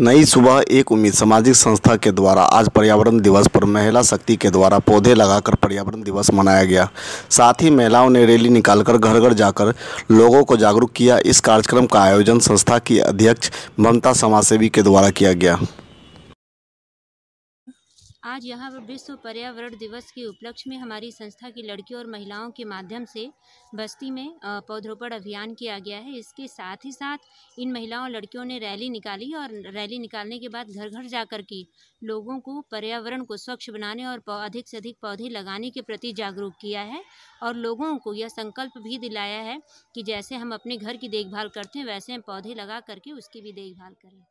नई सुबह एक उम्मीद सामाजिक संस्था के द्वारा, आज पर्यावरण दिवस पर महिला शक्ति के द्वारा पौधे लगाकर पर्यावरण दिवस मनाया गया। साथ ही महिलाओं ने रैली निकालकर घर घर जाकर लोगों को जागरूक किया। इस कार्यक्रम का आयोजन संस्था की अध्यक्ष ममता समाजसेवी के द्वारा किया गया। आज यहाँ पर विश्व पर्यावरण दिवस के उपलक्ष्य में हमारी संस्था की लड़कियों और महिलाओं के माध्यम से बस्ती में पौधरोपण अभियान किया गया है। इसके साथ ही साथ इन महिलाओं और लड़कियों ने रैली निकाली और रैली निकालने के बाद घर घर जाकर के लोगों को पर्यावरण को स्वच्छ बनाने और अधिक से अधिक पौधे लगाने के प्रति जागरूक किया है और लोगों को यह संकल्प भी दिलाया है कि जैसे हम अपने घर की देखभाल करते हैं, वैसे हम पौधे लगा करके उसकी भी देखभाल करें।